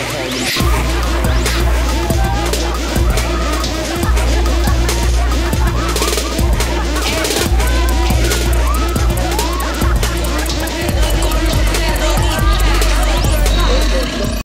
Harlem